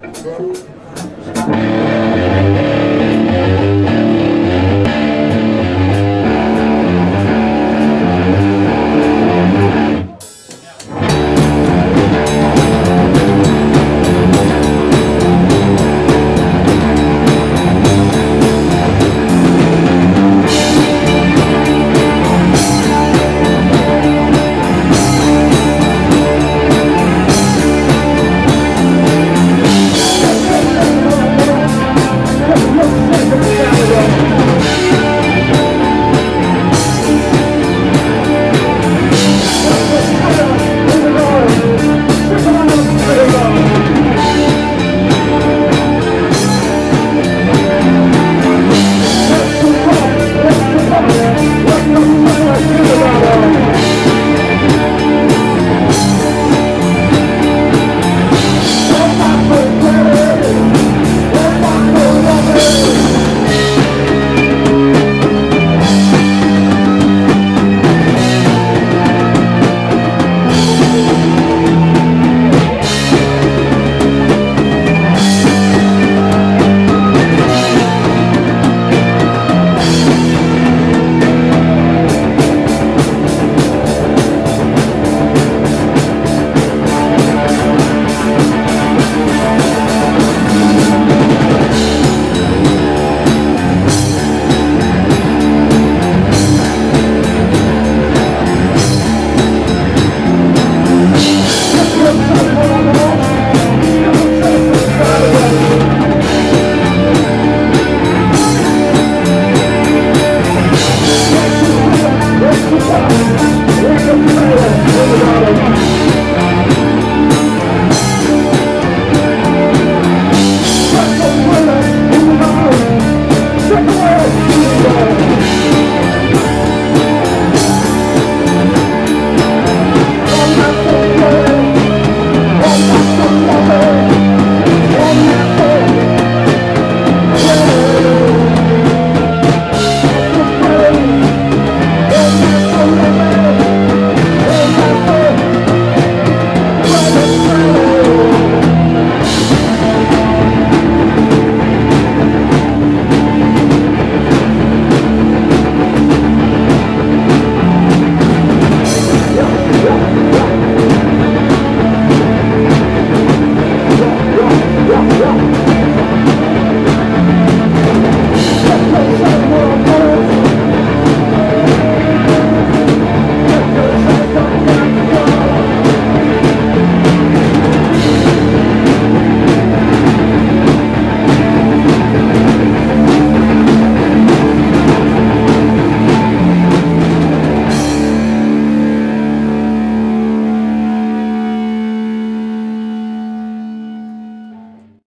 Thank